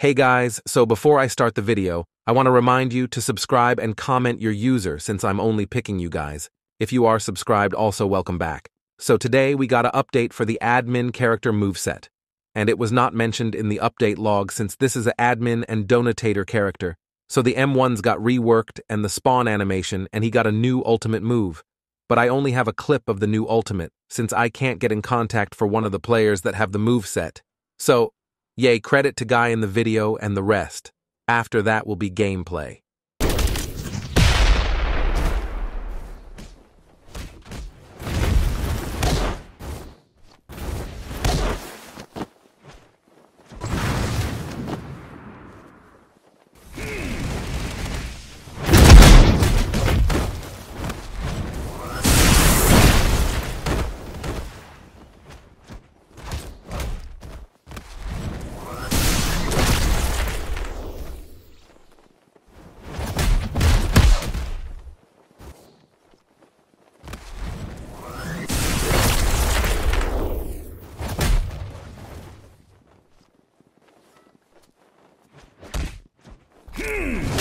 Hey guys, so before I start the video, I want to remind you to subscribe and comment your user since I'm only picking you guys. If you are subscribed, also welcome back. So today we got an update for the admin character moveset. And it was not mentioned in the update log since this is an admin and donator character. So the M1s got reworked and the spawn animation and he got a new ultimate move. But I only have a clip of the new ultimate since I can't get in contact for one of the players that have the move set. So Yay, credit to Guy in the video and the rest. After that will be gameplay. Hmm.